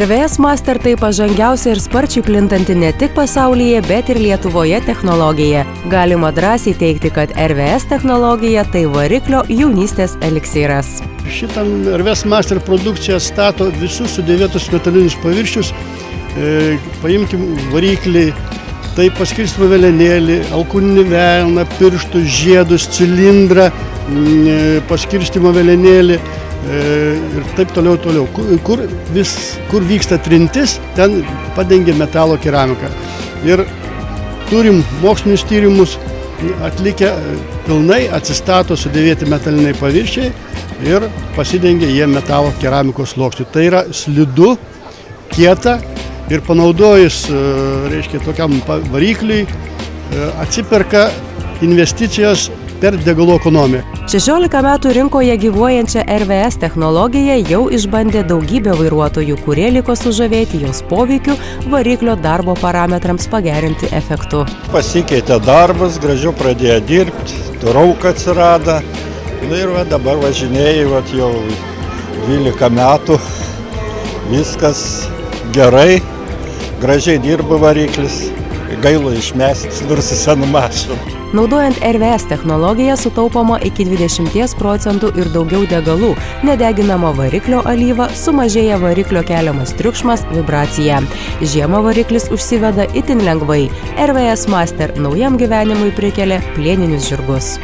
RVS Master tai pažangiausia ir sparčiai plintanti ne tik pasaulyje, bet ir Lietuvoje technologija. Galima drąsiai teikti, kad RVS technologija tai variklio jaunystės eliksyras. Šitam RVS Master produkcija stato visus sudėvėtus metalinius paviršius. E, paimkim variklį, tai paskirstimo velenėlį, alkūninį velną, pirštus, žiedus, cilindrą, mm, paskirstimo velenėlį e, ir taip toliau toliau. Kur, kur, vis, kur vyksta trintis, ten padengia metalo keramiką. Ir turim mokslinius tyrimus atlikę pilnai atsistato sudėvėti metaliniai paviršiai ir pasidengia jie metalo keramikos sluoksniu. Tai yra slidu, kieta ir panaudojus, e, reiškia, tokiam varikliui e, atsiperka investicijos per degalų ekonomiją. 16 metų rinkoje gyvuojančią RVS technologiją jau išbandė daugybė vairuotojų, kurie liko sužavėti jos poveikiu variklio darbo parametrams pagerinti efektu. Pasikeitė darbas, gražiau pradėjo dirbti, trauka atsirado. Na ir va, dabar važinėjai va, jau 12 metų, viskas gerai, gražiai dirba variklis, gaila išmesti, nors senų mašinų. Naudojant RVS technologiją sutaupoma iki 20 procentų ir daugiau degalų, nedeginama variklio alyva, sumažėja variklio keliamas triukšmas, vibracija. Žiemą variklis užsiveda itin lengvai. RVS Master naujam gyvenimui prikelia plieninius žirgus.